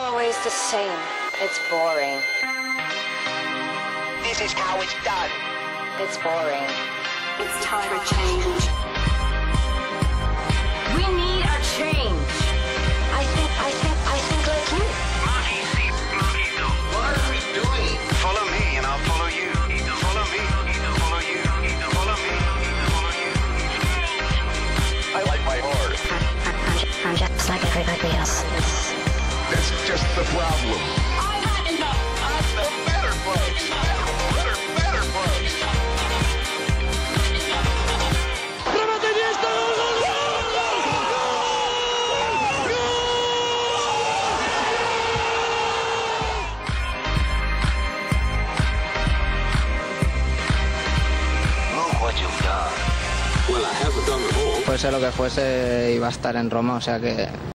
always the same. It's boring. This is how it's done. It's boring. It's time for change. We need a change. I think, I think, I think like you. What are we doing? Follow me and I'll follow you. Follow me, follow you. Follow me, follow you. I like my horse. I'm just like everybody else. That's just the problem. Pues lo que fuese, iba a estar en Roma, o sea que